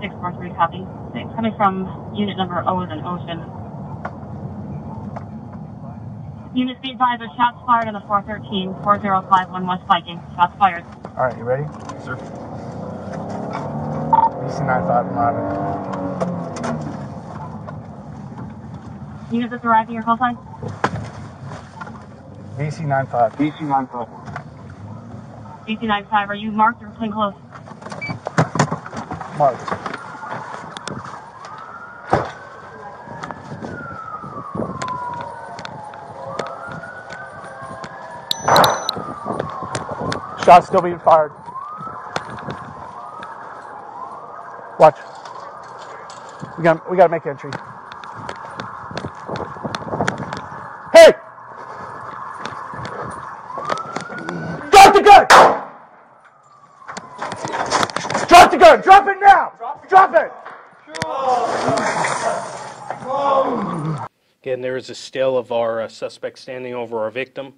643 copy. It's coming from unit number Ocean Ocean. Unit speed advised, there's shots fired on the 413, 4051 West Viking. Shots fired. All right, you ready? Sir. BC 95 Marvin. Unit that's arriving, your call sign? BC 95. BC 95. DC-95, are you marked or plain close? Mark. Shots still being fired. Watch. We got we got to make entry. Hey! Drop the gun! Drop the gun! Drop it now! Drop it! Again, there is a still of our uh, suspect standing over our victim.